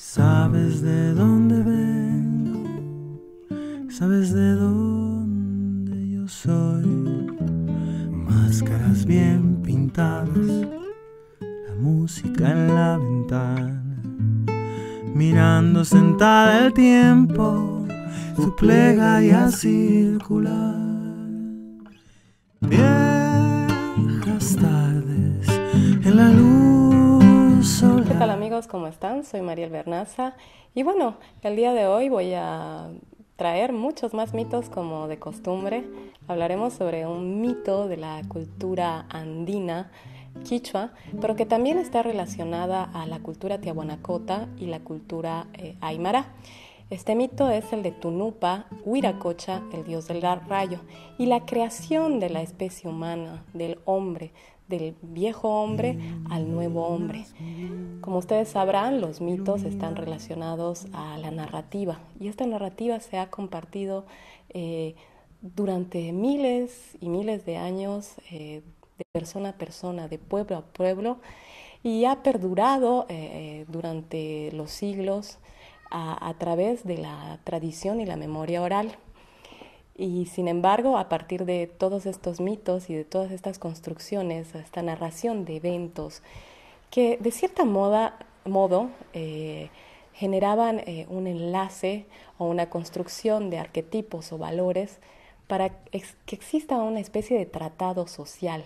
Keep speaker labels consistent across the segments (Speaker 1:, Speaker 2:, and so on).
Speaker 1: Sabes de dónde vengo, sabes de dónde yo soy. Máscaras bien pintadas, la música en la ventana, mirando sentada el tiempo, su plegaria circular. Viejas tardes en la luz solar.
Speaker 2: ¿Qué tal amigos? ¿Cómo están? Soy Mariel Bernaza y bueno, el día de hoy voy a traer muchos más mitos como de costumbre. Hablaremos sobre un mito de la cultura andina quichua, pero que también está relacionada a la cultura tiahuanacota y la cultura eh, aymara. Este mito es el de Tunupa, Huiracocha, el dios del rayo, y la creación de la especie humana, del hombre, del viejo hombre al nuevo hombre. Como ustedes sabrán, los mitos están relacionados a la narrativa y esta narrativa se ha compartido eh, durante miles y miles de años, eh, de persona a persona, de pueblo a pueblo, y ha perdurado eh, durante los siglos a, través de la tradición y la memoria oral. Y sin embargo, a partir de todos estos mitos y de todas estas construcciones, esta narración de eventos, que de cierta moda, modo eh, generaban eh, un enlace o una construcción de arquetipos o valores para que exista una especie de tratado social,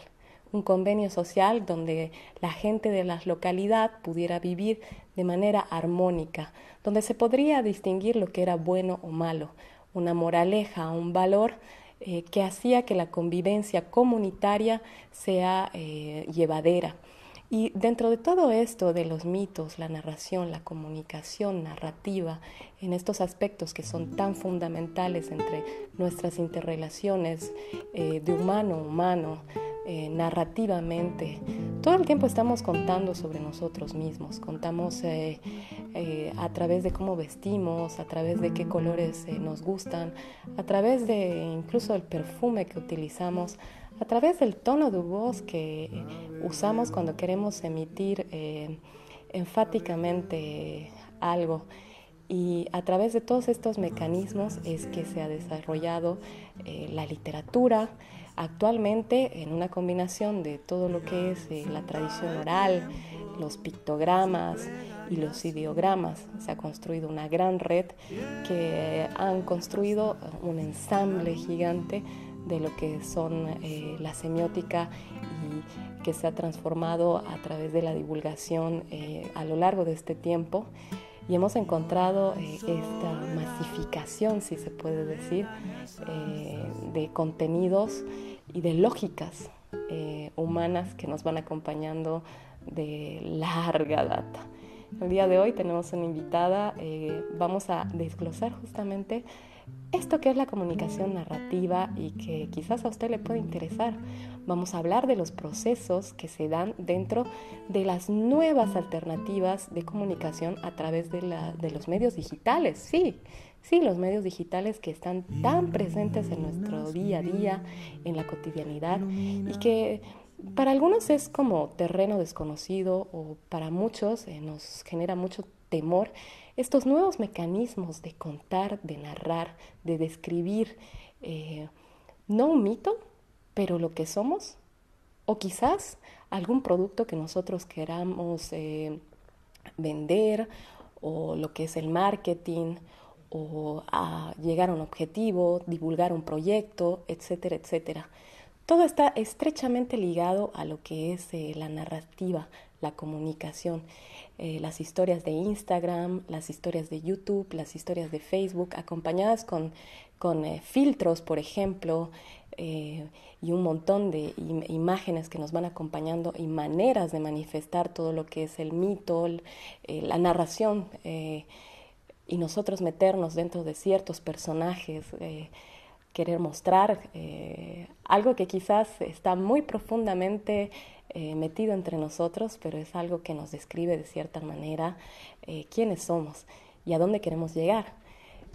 Speaker 2: un convenio social donde la gente de la localidad pudiera vivir de manera armónica, donde se podría distinguir lo que era bueno o malo, una moraleja, un valor eh, que hacía que la convivencia comunitaria sea eh, llevadera. Y dentro de todo esto de los mitos, la narración, la comunicación narrativa, en estos aspectos que son tan fundamentales entre nuestras interrelaciones eh, de humano a humano, eh, narrativamente. Todo el tiempo estamos contando sobre nosotros mismos, contamos eh, eh, a través de cómo vestimos, a través de qué colores nos gustan, a través de incluso el perfume que utilizamos, a través del tono de voz que usamos cuando queremos emitir enfáticamente algo. Y a través de todos estos mecanismos es que se ha desarrollado la literatura, Actualmente, en una combinación de todo lo que es eh, la tradición oral, los pictogramas y los ideogramas, se ha construido una gran red que han construido un ensamble gigante de lo que son eh, la semiótica y que se ha transformado a través de la divulgación eh, a lo largo de este tiempo y hemos encontrado esta masificación, si se puede decir, de contenidos y de lógicas eh, humanas que nos van acompañando de larga data. El día de hoy tenemos una invitada, eh, vamos a desglosar justamente esto que es la comunicación narrativa y que quizás a usted le puede interesar. Vamos a hablar de los procesos que se dan dentro de las nuevas alternativas de comunicación a través de, de los medios digitales. Sí, Sí, los medios digitales que están tan presentes en nuestro día a día, en la cotidianidad, y que para algunos es como terreno desconocido o para muchos eh, nos genera mucho temor estos nuevos mecanismos de contar, de narrar, de describir, eh, no un mito, pero lo que somos, o quizás algún producto que nosotros queramos eh, vender, o lo que es el marketing, o llegar a un objetivo, divulgar un proyecto, etcétera, etcétera. Todo está estrechamente ligado a lo que es eh, la narrativa, la comunicación, eh, las historias de Instagram, las historias de YouTube, las historias de Facebook, acompañadas con, con eh, filtros, por ejemplo, y un montón de imágenes que nos van acompañando y maneras de manifestar todo lo que es el mito, la narración y nosotros meternos dentro de ciertos personajes, querer mostrar eh, algo que quizás está muy profundamente eh, metido entre nosotros, pero es algo que nos describe de cierta manera quiénes somos y a dónde queremos llegar.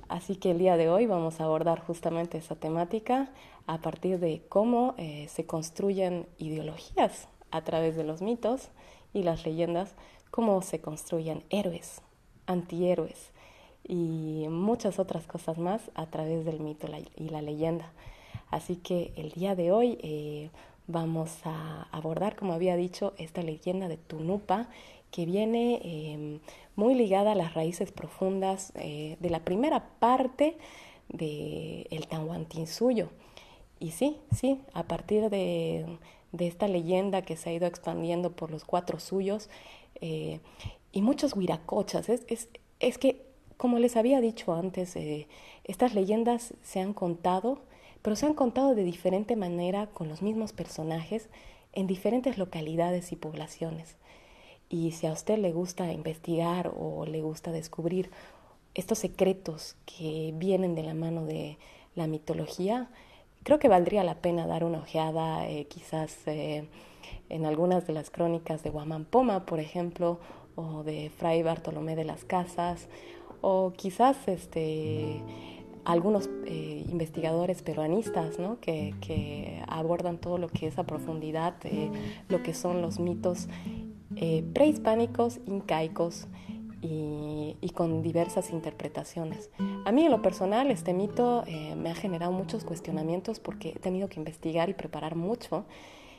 Speaker 2: Así que el día de hoy vamos a abordar justamente esa temática a partir de cómo se construyen ideologías a través de los mitos y las leyendas, cómo se construyen héroes antihéroes y muchas otras cosas más a través del mito y la leyenda. Así que el día de hoy eh, vamos a abordar, como había dicho, esta leyenda de Tunupa que viene em, muy ligada a las raíces profundas eh, de la primera parte del el Tanhuantinsuyo. Y sí, sí, a partir de, esta leyenda que se ha ido expandiendo por los cuatro suyos eh, y muchos huiracochas, es, es, es, que, como les había dicho antes, eh, estas leyendas se han contado, pero se han contado de diferente manera con los mismos personajes en diferentes localidades y poblaciones. Y si a usted le gusta investigar o le gusta descubrir estos secretos que vienen de la mano de la mitología, creo que valdría la pena dar una ojeada eh, quizás eh, en algunas de las crónicas de Guamampoma, por ejemplo, o de Fray Bartolomé de las Casas, o quizás este, algunos eh, investigadores peruanistas ¿no? que, que, abordan todo lo que es a profundidad, lo que son los mitos eh, prehispánicos, incaicos y, con diversas interpretaciones. A mí en lo personal este mito eh, me ha generado muchos cuestionamientos porque he tenido que investigar y preparar mucho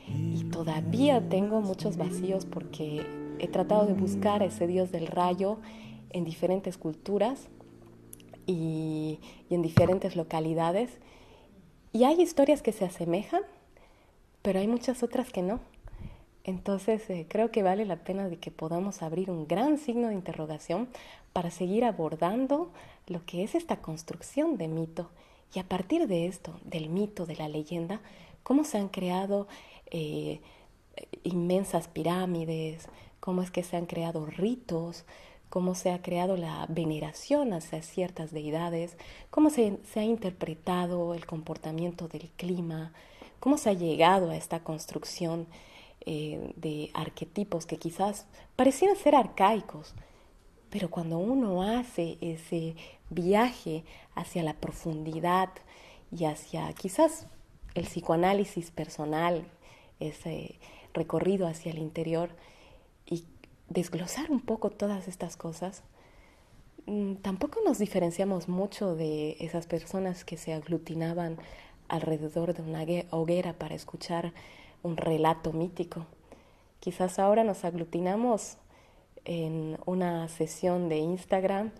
Speaker 2: y todavía tengo muchos vacíos porque he tratado de buscar ese dios del rayo en diferentes culturas y en diferentes localidades y hay historias que se asemejan, pero hay muchas otras que no. Entonces eh, creo que vale la pena de que podamos abrir un gran signo de interrogación para seguir abordando lo que es esta construcción de mito. Y a partir de esto, del mito, de la leyenda, cómo se han creado eh, inmensas pirámides, cómo es que se han creado ritos, cómo se ha creado la veneración hacia ciertas deidades, cómo se, ha interpretado el comportamiento del clima, cómo se ha llegado a esta construcción eh, de arquetipos que quizás parecían ser arcaicos, pero cuando uno hace ese viaje hacia la profundidad y hacia quizás el psicoanálisis personal, ese recorrido hacia el interior desglosar un poco todas estas cosas, mm, tampoco nos diferenciamos mucho de esas personas que se aglutinaban alrededor de una hoguera para escuchar un relato mítico. Quizás ahora nos aglutinamos en una sesión de Instagram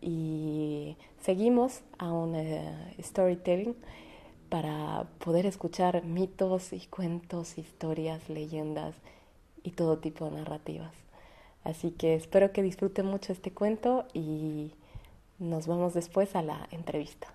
Speaker 2: y seguimos a un eh, storytelling para poder escuchar mitos y cuentos, historias, leyendas y todo tipo de narrativas. Así que espero que disfruten mucho este cuento y nos vemos después a la entrevista.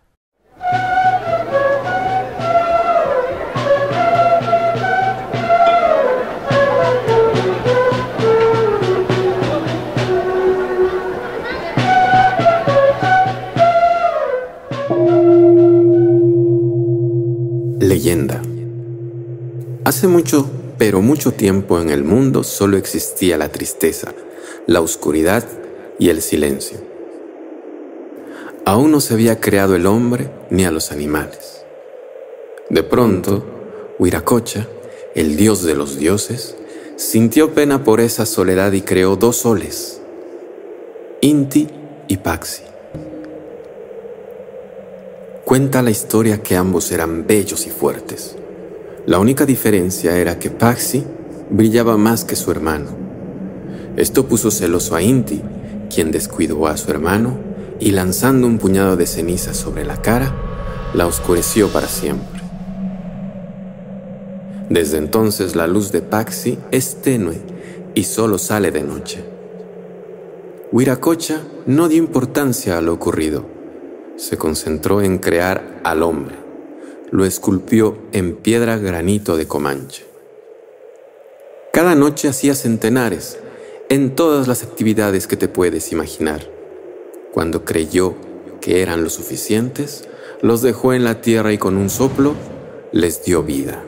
Speaker 3: Leyenda. Hace mucho, pero mucho tiempo en el mundo solo existía la tristeza, la oscuridad y el silencio. Aún no se había creado el hombre ni a los animales. De pronto, Huiracocha, el dios de los dioses, sintió pena por esa soledad y creó dos soles, Inti y Paxi. Cuenta la historia que ambos eran bellos y fuertes. La única diferencia era que Paxi brillaba más que su hermano. Esto puso celoso a Inti, quien descuidó a su hermano y lanzando un puñado de ceniza sobre la cara, la oscureció para siempre. Desde entonces la luz de Paxi es tenue y solo sale de noche. Huiracocha no dio importancia a lo ocurrido se concentró en crear al hombre. Lo esculpió en piedra granito de Comanche. Cada noche hacía centenares en todas las actividades que te puedes imaginar. Cuando creyó que eran lo suficientes, los dejó en la tierra y con un soplo les dio vida.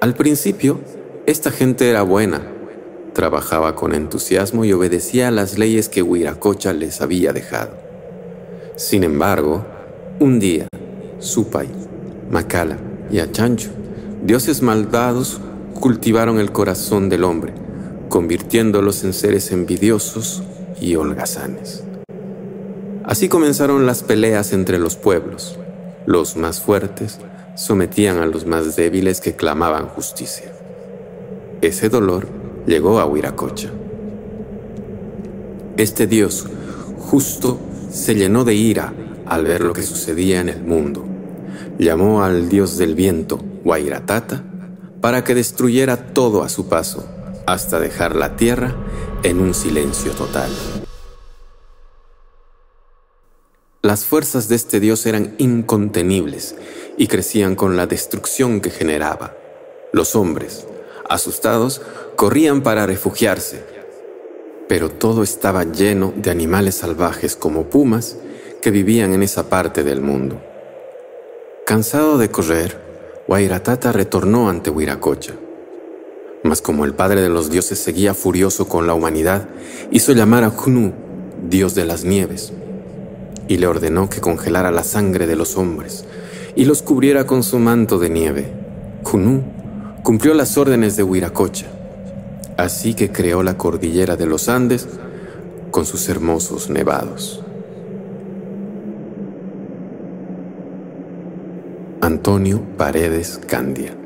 Speaker 3: Al principio, esta gente era buena, trabajaba con entusiasmo y obedecía a las leyes que Huiracocha les había dejado. Sin embargo, un día, Supai, Macala y Achancho, dioses maldados, cultivaron el corazón del hombre, convirtiéndolos en seres envidiosos, y holgazanes. Así comenzaron las peleas entre los pueblos. Los más fuertes sometían a los más débiles que clamaban justicia. Ese dolor llegó a Huiracocha. Este dios justo se llenó de ira al ver lo que sucedía en el mundo. Llamó al dios del viento, Huayratata, para que destruyera todo a su paso, hasta dejar la tierra en un silencio total. Las fuerzas de este dios eran incontenibles y crecían con la destrucción que generaba. Los hombres, asustados, corrían para refugiarse, pero todo estaba lleno de animales salvajes como pumas que vivían en esa parte del mundo. Cansado de correr, Wairatata retornó ante Huiracocha. Mas como el padre de los dioses seguía furioso con la humanidad, hizo llamar a Junu, dios de las nieves, y le ordenó que congelara la sangre de los hombres y los cubriera con su manto de nieve. Junu cumplió las órdenes de Huiracocha, así que creó la cordillera de los Andes con sus hermosos nevados. Antonio Paredes Candia